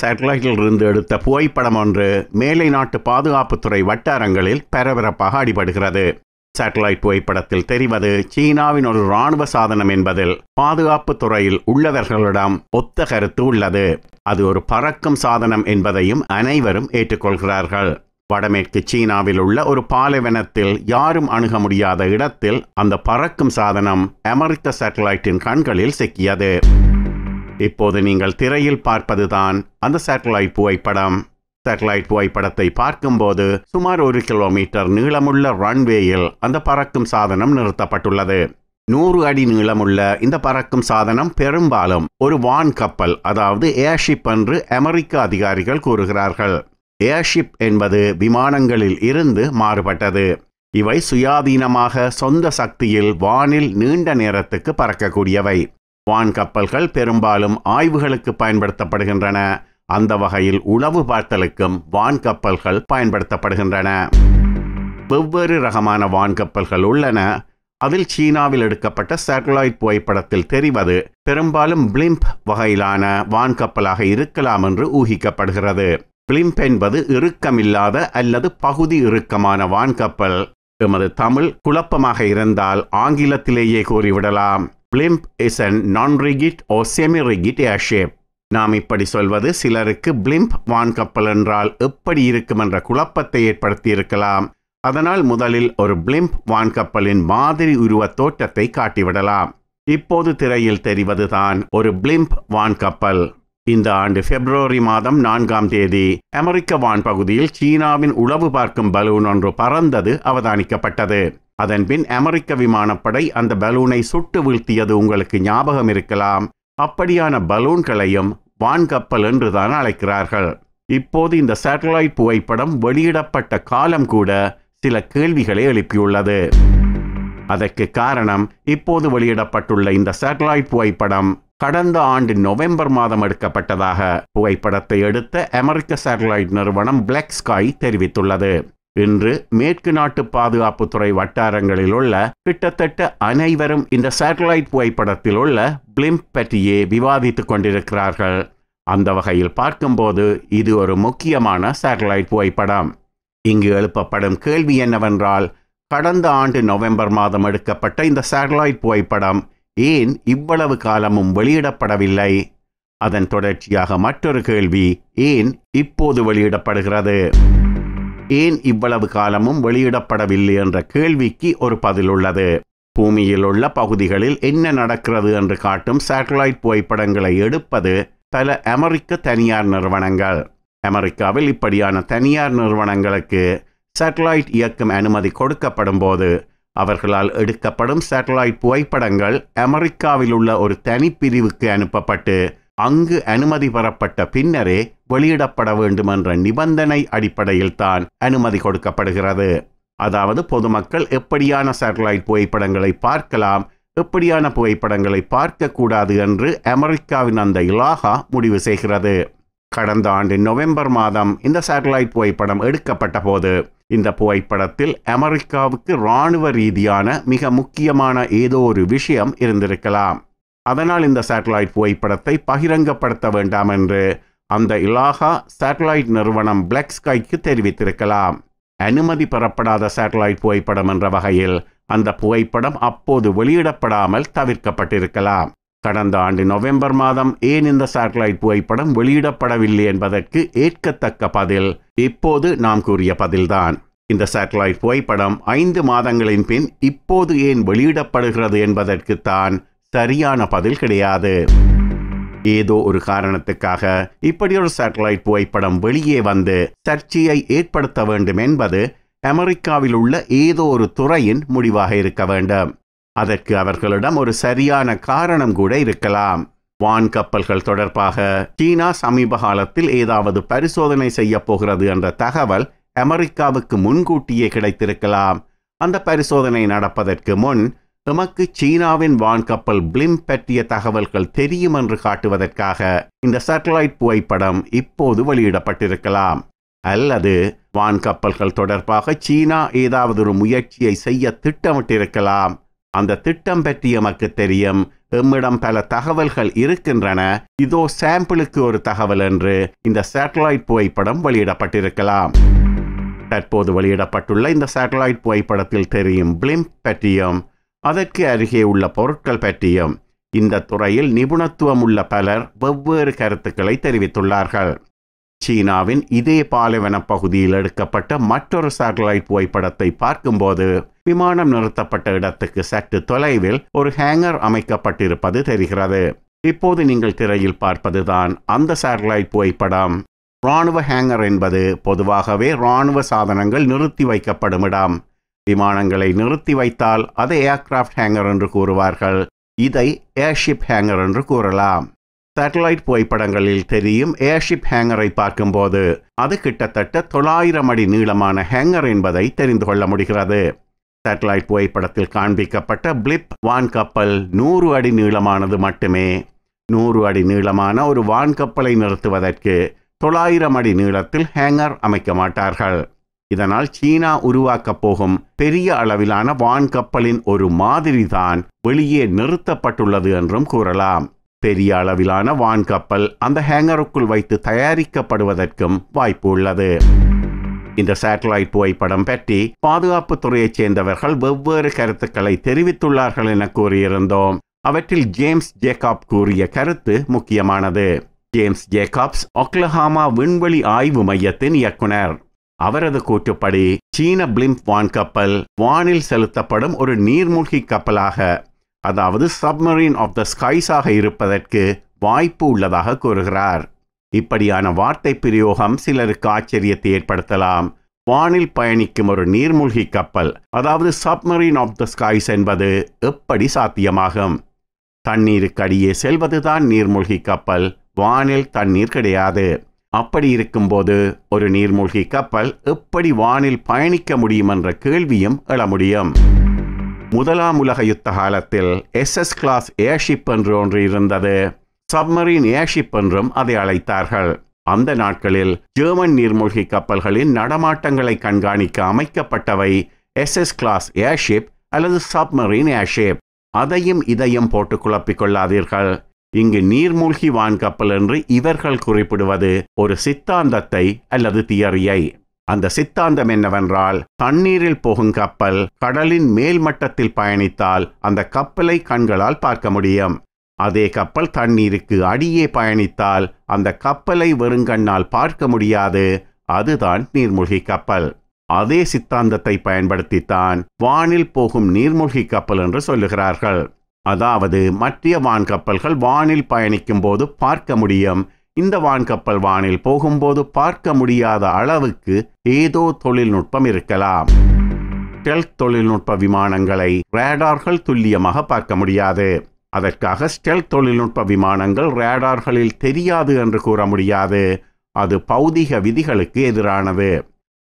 சேட்டலைட்டில் இருந்து எடுத்த புகைப்படம் ஒன்று மேலை நாட்டு பாதுகாப்புத்துறை வட்டாரங்களில் பரபரப்பாக அடிபடுகிறது. சேட்டலைட் புகைப்படத்தில் தெரிவது சீனாவின் ஒரு இராணுவ சாதனம் என்பதில் பாதுகாப்பு துறையில் உள்ளவர்களிடம் ஒத்த கருத்து உள்ளது. அது ஒரு பறக்கும் சாதனம் என்பதையும் அனைவரும் ஏற்றுக்கொள்கிறார்கள். வடமேற்கு சீனாவில் உள்ள ஒரு பாலைவனத்தில் யாரும் அணுக முடியாத இடத்தில் அந்த பறக்கும் சாதனம் அமெரிக்க சேட்டலைட்டின் கண்களில் சிக்கியது. இப்போது நீங்கள் திரையில் பார்ப்பதுதான் அந்த சேட்டலைட் புகைப்படம். சேட்டலைட் புகைப்படத்தை பார்க்கும்போது சுமார் ஒரு கிலோமீட்டர் நீளமுள்ள ரன்வேயில் அந்த பறக்கும் சாதனம் நிறுத்தப்பட்டுள்ளது. நூறு அடி நீளமுள்ள இந்த பறக்கும் சாதனம் பெரும்பாலும் ஒரு வான் கப்பல் அதாவது ஏர்ஷிப் என்று அமெரிக்க அதிகாரிகள் கூறுகிறார்கள். ஏர்ஷிப் என்பது விமானங்களில் இருந்து மாறுபட்டது. இவை சுயாதீனமாக சொந்த சக்தியில் வானில் நீண்ட நேரத்துக்கு பறக்கக்கூடியவை. வான் கப்பல்கள் பெரும்பாலும் ஆய்வுகளுக்கு பயன்படுத்தப்படுகின்றன. அந்த வகையில் உளவு பார்த்தலுக்கும் வான் கப்பல்கள் பயன்படுத்தப்படுகின்றன. வெவ்வேறு ரகமான வான் கப்பல்கள் உள்ளன. அதில் சீனாவில் எடுக்கப்பட்ட சேட்டலைட் புகைப்படத்தில் தெரிவது பெரும்பாலும் பிளிம்ப் வகையிலான வான் கப்பலாக இருக்கலாம் என்று ஊகிக்கப்படுகிறது. பிளிம்ப் என்பது இறுக்கமில்லாத அல்லது பகுதி இறுக்கமான வான்கப்பல். எமது தமிழ் குழப்பமாக இருந்தால் ஆங்கிலத்திலேயே கூறிவிடலாம். Blimp is and non rigid O semi ரிகிட் ஏர்ஷேப் நாம் இப்படி சொல்வது சிலருக்கு பிளிம்ப் வான்கப்பல் என்றால் எப்படி இருக்கும் என்ற குழப்பத்தை ஏற்படுத்தியிருக்கலாம். அதனால் முதலில் ஒரு பிளிம்ப் வான்கப்பலின் மாதிரி உருவத் தோற்றத்தை காட்டிவிடலாம். இப்போது திரையில் தெரிவதுதான் ஒரு பிளிம்ப் வான்கப்பல் இந்த ஆண்டு பிப்ரவரி மாதம் நான்காம் தேதி அமெரிக்க வான்பகுதியில் சீனாவின் உளவு பார்க்கும் பலூன் ஒன்று பறந்தது அவதானிக்கப்பட்டது. அதன்பின் அமெரிக்க விமானப்படை அந்த பலூனை சுட்டு வீழ்த்தியது உங்களுக்கு ஞாபகம் இருக்கலாம். அப்படியான பலூன்களையும் வான்கப்பல் என்றுதான் அழைக்கிறார்கள். இப்போது இந்த சேட்டலைட் புகைப்படம் வெளியிடப்பட்ட காலம் கூட சில கேள்விகளை எழுப்பியுள்ளது. அதற்கு காரணம் இப்போது வெளியிடப்பட்டுள்ள இந்த சேட்டலைட் புகைப்படம். கடந்த ஆண்டு நவம்பர் மாதம் எடுக்கப்பட்டதாக புகைப்படத்தை எடுத்த அமெரிக்க சேட்டலைட் நிறுவனம் பிளாக் ஸ்காய் தெரிவித்துள்ளது. இன்று மேற்கு நாட்டு பாதுகாப்புத்துறை வட்டாரங்களில் உள்ள கிட்டத்தட்ட அனைவரும் இந்த சேட்டலைட் புகைப்படத்தில் உள்ள பிளிம்ப் பற்றியே விவாதித்துக் கொண்டிருக்கிறார்கள். அந்த வகையில் பார்க்கும்போது இது ஒரு முக்கியமான சேட்டலைட் புகைப்படம். இங்கு எழுப்பப்படும் கேள்வி என்னவென்றால் கடந்த ஆண்டு நவம்பர் மாதம் எடுக்கப்பட்ட இந்த சேட்டலைட் புகைப்படம் ஏன் இவ்வளவு காலமும் வெளியிடப்படவில்லை? அதன் தொடர்ச்சியாக மற்றொரு கேள்வி ஏன் இப்போது வெளியிடப்படுகிறது? ஏன் இவ்வளவு காலமும் வெளியிடப்படவில்லை என்ற கேள்விக்கு ஒரு பதில் உள்ளது. பூமியில் உள்ள பகுதிகளில் என்ன நடக்கிறது என்று காட்டும் சேட்டலைட் புகைப்படங்களை எடுப்பது பல அமெரிக்க தனியார் நிறுவனங்கள். அமெரிக்காவில் இப்படியான தனியார் நிறுவனங்களுக்கு சேட்டலைட் இயக்கும் அனுமதி கொடுக்கப்படும் போது அவர்களால் எடுக்கப்படும் சேட்டலைட் புகைப்படங்கள் அமெரிக்காவில் உள்ள ஒரு தனிப்பிரிவுக்கு அனுப்பப்பட்டு அங்கு அனுமதி பெறப்பட்ட பின்னரே வெளியிடப்பட வேண்டும் என்ற நிபந்தனை அடிப்படையில் தான் அனுமதி கொடுக்கப்படுகிறது. அதாவது பொதுமக்கள் எப்படியான சேட்டலைட் புகைப்படங்களை பார்க்கலாம் எப்படியான புகைப்படங்களை பார்க்கக்கூடாது என்று அமெரிக்காவின் அந்த இலாகா முடிவு செய்கிறது. கடந்த ஆண்டு நவம்பர் மாதம் இந்த சேட்டலைட் புகைப்படம் எடுக்கப்பட்ட போது இந்த புகைப்படத்தில் அமெரிக்காவுக்கு இராணுவ ரீதியான மிக முக்கியமான ஏதோ ஒரு விஷயம் இருந்திருக்கலாம். அதனால் இந்த சேட்டலைட் புகைப்படத்தை பகிரங்கப்படுத்த வேண்டாம் என்று அந்த இலாகா சேட்டலைட் நிறுவனம் பிளாக் ஸ்கைக்கு தெரிவித்திருக்கலாம். அனுமதி பெறப்படாத சேட்டலைட் புகைப்படம் என்ற வகையில் அந்த புகைப்படம் அப்போது வெளியிடப்படாமல் தவிர்க்கப்பட்டிருக்கலாம். கடந்த ஆண்டு நவம்பர் மாதம் ஏன் இந்த சேட்டலைட் புகைப்படம் வெளியிடப்படவில்லை என்பதற்கு ஏற்கத்தக்க பதில். இப்போது நாம் கூறிய பதில்தான். இந்த சேட்டலைட் புகைப்படம் ஐந்து மாதங்களின் பின் இப்போது ஏன் வெளியிடப்படுகிறது என்பதற்குத்தான் சரியான பதில் கிடையாது. ஏதோ ஒரு காரணத்துக்காக இப்படி ஒரு சேட்டலைட் புகைப்படம் வெளியே வந்து சர்ச்சையை ஏற்படுத்த வேண்டும் என்பது அமெரிக்காவில் உள்ள ஏதோ ஒரு துறையின் முடிவாக இருக்க வேண்டும். அதற்கு அவர்களிடம் ஒரு சரியான காரணம் கூட இருக்கலாம். வான் கப்பல்கள் தொடர்பாக சீனா சமீப காலத்தில் ஏதாவது பரிசோதனை செய்ய போகிறது என்ற தகவல் அமெரிக்காவுக்கு முன்கூட்டியே கிடைத்திருக்கலாம். அந்த பரிசோதனை நடப்பதற்கு முன் எமக்கு சீனாவின் வான்கப்பல் பிளிம் பற்றிய தகவல்கள் தெரியும் என்று காட்டுவதற்காக இந்த சேட்டலைட் புகைப்படம் இப்போது வெளியிடப்பட்டிருக்கலாம். அல்லது வான்கப்பல்கள் தொடர்பாக சீனா ஏதாவது ஒரு முயற்சியை செய்ய திட்டமிட்டிருக்கலாம். அந்த திட்டம் பற்றி எமக்கு தெரியும். எம்மிடம் பல தகவல்கள் இருக்கின்றன. இதோ சாம்பிளுக்கு ஒரு தகவல் என்று இந்த சேட்டலைட் புகைப்படம் வெளியிடப்பட்டிருக்கலாம். தற்போது வெளியிடப்பட்டுள்ள இந்த சேட்டலைட் புகைப்படத்தில் தெரியும் பிளிம்ப் பற்றியும் அதற்கு அருகே உள்ள பொருட்கள் பற்றியும். இந்த துறையில் நிபுணத்துவம் உள்ள பலர் வெவ்வேறு கருத்துக்களை தெரிவித்துள்ளார்கள். சீனாவின் இதே பாலைவன பகுதியில் எடுக்கப்பட்ட மற்றொரு சேட்டலைட் புகைப்படத்தை பார்க்கும்போது விமானம் நிறுத்தப்பட்ட இடத்துக்கு சற்று தொலைவில் ஒரு ஹேங்கர் அமைக்கப்பட்டிருப்பது தெரிகிறது. இப்போது நீங்கள் திரையில் பார்ப்பதுதான் அந்த சேட்டலைட் புகைப்படம். இராணுவ ஹேங்கர் என்பது பொதுவாகவே இராணுவ சாதனங்கள் நிறுத்தி வைக்கப்படும் இடம். விமானங்களை நிறுத்தி வைத்தால் அதை ஏர்கிராஃப்ட் ஹேங்கர் என்று கூறுவார்கள். இதை ஏர்ஷிப் ஹேங்கர் என்று கூறலாம். சேட்டலைட் புகைப்படங்களில் தெரியும் ஏர்ஷிப் ஹேங்கரை பார்க்கும்போது அது கிட்டத்தட்ட தொள்ளாயிரம் அடி நீளமான ஹேங்கர் என்பதை தெரிந்து கொள்ள முடிகிறது. சேட்டலைட் புகைப்படத்தில் காண்பிக்கப்பட்ட பிளிப் வான் கப்பல் நூறு அடி நீளமானது மட்டுமே. நூறு அடி நீளமான ஒரு வான் கப்பலை நிறுத்துவதற்கு தொள்ளாயிரம் அடி நீளத்தில் ஹேங்கர் அமைக்க மாட்டார்கள். இதனால் சீனா உருவாக்கப் போகும் பெரிய அளவிலான வான் கப்பலின் ஒரு மாதிரி தான் வெளியே நிறுத்தப்பட்டுள்ளது என்றும் கூறலாம். பெரிய அளவிலான வான் கப்பல் அந்த ஹேங்கருக்குள் வைத்து தயாரிக்கப்படுவதற்கும் வாய்ப்பு உள்ளது. இந்த சேட்டலைட் புகைப்படம் பற்றி பாதுகாப்புத்துறையைச் சேர்ந்தவர்கள் வெவ்வேறு கருத்துக்களை தெரிவித்துள்ளார்கள் என கூறியிருந்தோம். அவற்றில் ஜேம்ஸ் ஜேக்காப் கூறிய கருத்து முக்கியமானது. ஜேம்ஸ் ஜேக்காப்ஸ் ஒக்லஹாமா விண்வெளி ஆய்வு மையத்தின் இயக்குனர். அவரது கூற்றுப்படி சீன பிளிம்ப் வான் கப்பல் வானில் செலுத்தப்படும் ஒரு நீர்மூழ்கி கப்பலாக அதாவது சப்மரீன் ஆஃப் த ஸ்கைஸாக இருப்பதற்கு வாய்ப்பு உள்ளதாக கூறுகிறார். இப்படியான வார்த்தை பிரயோகம் சிலருக்கு ஆச்சரியத்தை ஏற்படுத்தலாம். வானில் பயணிக்கும் ஒரு நீர்மூழ்கி கப்பல் அதாவது சப்மரீன் ஆஃப் த ஸ்கைஸ் என்பது எப்படி சாத்தியமாகும்? தண்ணீருக்கு அடியே செல்வதுதான் நீர்மூழ்கி கப்பல் வானில் தண்ணீர் கிடையாது. அப்படி இருக்கும்போது ஒரு நீர்மூழ்கி கப்பல் எப்படி வானில் பயணிக்க முடியும் என்ற கேள்வியும் எழ முடியும். முதலாம் உலக யுத்த காலத்தில் எஸ்எஸ் கிளாஸ் ஏர்ஷிப் என்று ஒன்று இருந்தது. சப்மரீன் ஏர்ஷிப் என்றும் அதை அழைத்தார்கள். அந்த நாட்களில் ஜெர்மன் நீர்மூழ்கி கப்பல்களின் நடமாட்டங்களை கண்காணிக்க அமைக்கப்பட்டவை எஸ்எஸ் கிளாஸ் ஏர்ஷிப் அல்லது சப்மரீன் ஏர்ஷிப் அதையும் இதையும் போட்டு குழப்பிக் கொள்ளாதீர்கள். இங்கு நீர்மூழ்கி வான் கப்பல் என்று இவர்கள் குறிப்பிடுவது ஒரு சித்தாந்தத்தை அல்லது தியரியை. அந்த சித்தாந்தம் என்னவென்றால் தண்ணீரில் போகும் கப்பல் கடலின் மேல் மட்டத்தில் பயணித்தால் அந்த கப்பலை கண்களால் பார்க்க முடியும். அதே கப்பல் தண்ணீருக்கு அடியே பயணித்தால் அந்த கப்பலை வெறுங்கண்ணால் பார்க்க முடியாது. அதுதான் நீர்மூழ்கி கப்பல். அதே சித்தாந்தத்தை பயன்படுத்தித்தான் வானில் போகும் நீர்மூழ்கி கப்பல் என்று சொல்லுகிறார்கள். அதாவது மற்ற வான் கப்பல்கள் வானில் பயணிக்கும் போது பார்க்க முடியும். இந்த வான்கப்பல் வானில் போகும்போது பார்க்க முடியாத அளவுக்கு ஏதோ தொழில்நுட்பம் இருக்கலாம். டெல்த் தொழில்நுட்ப விமானங்களை ரேடார்கள் துல்லியமாக பார்க்க முடியாது. அதற்காக ஸ்டெல் தொழில்நுட்ப விமானங்கள் ரேடார்களில் தெரியாது என்று கூற முடியாது. அது பௌதிக விதிகளுக்கு எதிரானது.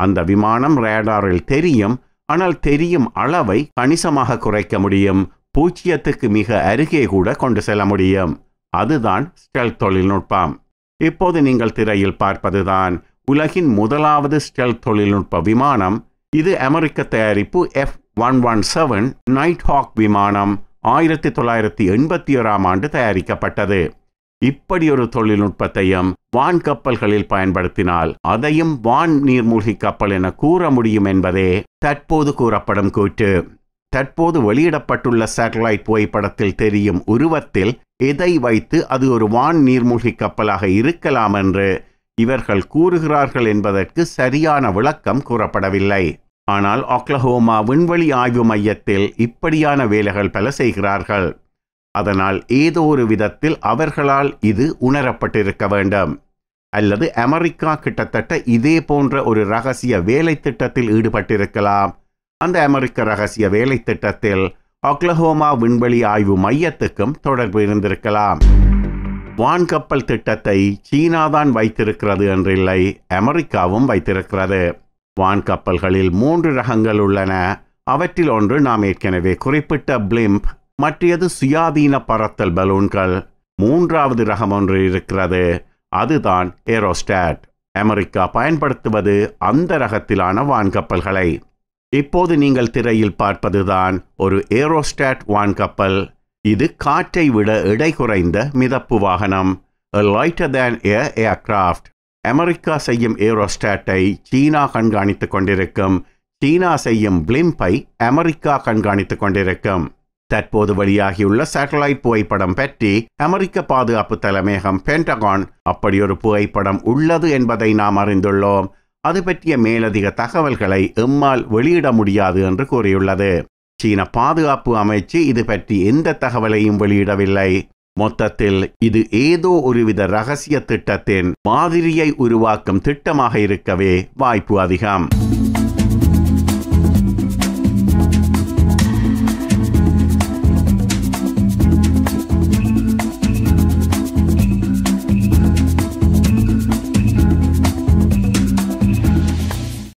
அந்த விமானம் ரேடாரில் தெரியும் ஆனால் தெரியும் அளவை கணிசமாக குறைக்க முடியும். பூஜ்ஜியத்துக்கு மிக அருகே கூட கொண்டு செல்ல முடியும். அதுதான் ஸ்டெல் தொழில்நுட்பம். இப்போது நீங்கள் திரையில் பார்ப்பதுதான் உலகின் முதலாவது ஸ்டெல் தொழில்நுட்ப விமானம். இது அமெரிக்க தயாரிப்பு F one one seven Nighthawk விமானம். ஆயிரத்தி தொள்ளாயிரத்தி எண்பத்தி ஓராம் ஆண்டு தயாரிக்கப்பட்டது. இப்படி ஒரு தொழில்நுட்பத்தையும் வான் கப்பல்களில் பயன்படுத்தினால் அதையும் வான் நீர்மூழ்கி கப்பல் என கூற முடியும் என்பதே தற்போது கூறப்படும் கூற்று. தற்போது வெளியிடப்பட்டுள்ள சேட்டலைட் புகைப்படத்தில் தெரியும் உருவத்தில் எதை வைத்து அது ஒரு வான் நீர்மூழ்கி கப்பலாக இருக்கலாம் என்று இவர்கள் கூறுகிறார்கள் என்பதற்கு சரியான விளக்கம் கூறப்படவில்லை. ஆனால் ஆக்லஹோமா விண்வெளி ஆய்வு மையத்தில் இப்படியான வேலைகள் பல செய்கிறார்கள். அதனால் ஏதோ ஒரு விதத்தில் அவர்களால் இது உணரப்பட்டிருக்க வேண்டும். அல்லது அமெரிக்கா கிட்டத்தட்ட இதே போன்ற ஒரு ரகசிய வேலை திட்டத்தில் ஈடுபட்டிருக்கலாம். அந்த அமெரிக்க ரகசிய வேலை திட்டத்தில் ஒக்லஹோமா விண்வெளி ஆய்வு மையத்துக்கும் தொடர்பு இருந்திருக்கலாம். வான்கப்பல் திட்டத்தை சீனாதான் வைத்திருக்கிறது என்றில்லை அமெரிக்காவும் வைத்திருக்கிறது. வான்கப்பல்களில் மூன்று ரகங்கள் உள்ளன. அவற்றில் ஒன்று நாம் ஏற்கனவே குறிப்பிட்ட பிளிம்ப் மற்றது சுயாதீன பறத்தல் பலூன்கள். மூன்றாவது ரகம் ஒன்று இருக்கிறது. அதுதான் ஏரோஸ்டாட் அமெரிக்கா பயன்படுத்துவது அந்த ரகத்திலான வான்கப்பல்களை. இப்போது நீங்கள் திரையில் பார்ப்பதுதான் ஒரு ஏரோஸ்டாட் வான்கப்பல். இது காற்றை விட எடை குறைந்த மிதப்பு வாகனம். Lighter than air aircraft America செய்யும் ஏரோஸ்டாட்டை சீனா கண்காணித்துக் கொண்டிருக்கும். சீனா செய்யும் பிளிம்பை அமெரிக்கா கண்காணித்துக் கொண்டிருக்கும். தற்போது வெளியாகியுள்ள சேட்டலைட் புகைப்படம் பற்றி அமெரிக்க பாதுகாப்பு தலைமையகம் பென்டகான் அப்படியொரு புகைப்படம் உள்ளது என்பதை நாம் அறிந்துள்ளோம். அது பற்றிய மேலதிக தகவல்களை எம்மால் வெளியிட முடியாது என்று கூறியுள்ளது. சீன பாதுகாப்பு அமைச்சு இது பற்றி எந்த தகவலையும் வெளியிடவில்லை. மொத்தத்தில் இது ஏதோ ஒருவித ரகசிய திட்டத்தின் மாதிரியை உருவாக்கும் திட்டமாக இருக்கவே வாய்ப்பு அதிகம்.